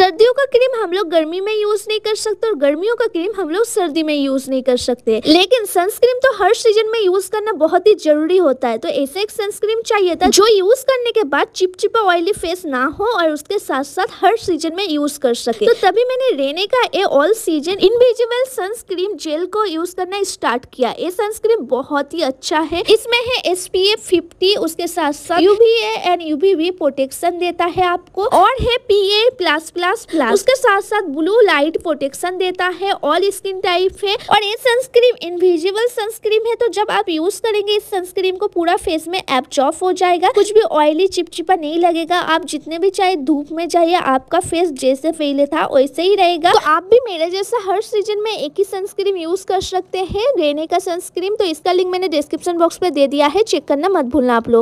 सर्दियों का क्रीम हम लोग गर्मी में यूज़ नहीं कर सकते और गर्मियों का क्रीम हम लोग सर्दी में यूज़ नहीं कर सकते। लेकिन सनस्क्रीम तो हर सीज़न में यूज़ करना बहुत ही ज़रूरी होता है। तो ऐसे एक सनस्क्रीम चाहिए था जो यूज़ करने के बाद चिपचिपा ऑयली फेस ना हो और उसके साथ साथ हर सीज़न में यूज़ कर सके। तो तभी मैंने रेने का a all season invisible sunscreen gel को यूज़ करना स्टार्ट किया। ये सनस्क्रीम बहुत ही अच्छा है। इसमें है एस पी एफ़ फिफ्टी उसके साथ साथ यूवीए एंड यूवीबी प्रोटेक्शन देता है आपको। और है P A plus plus plus उसके साथ साथ ब्लू लाइट प्रोटेक्शन देता है ऑल स्किन टाइप है। और ये सनस्क्रीम इनविजिबल सनस्क्रीम है तो जब आप यूज़ करेंगे, इस सनस्क्रीम को पूरा फेस में एब्जॉर्ब हो जाएगा। कुछ भी ऑयली चिपचिपा नहीं लगेगा। आप जितने भी चाहे धूप में जाइए, आपका फेस जैसे पहले था, वैसे ही रहेगा। तो आप भी मेरे जैसा हर सीज़न में एक ही सनस्क्रीम यूज़ कर सकते हैं रेने का सनस्क्रीम तो इसका लिंक मैंने डिस्क्रिप्शन बॉक्स में दे दिया है चेक करना मत भूलना आप लोग।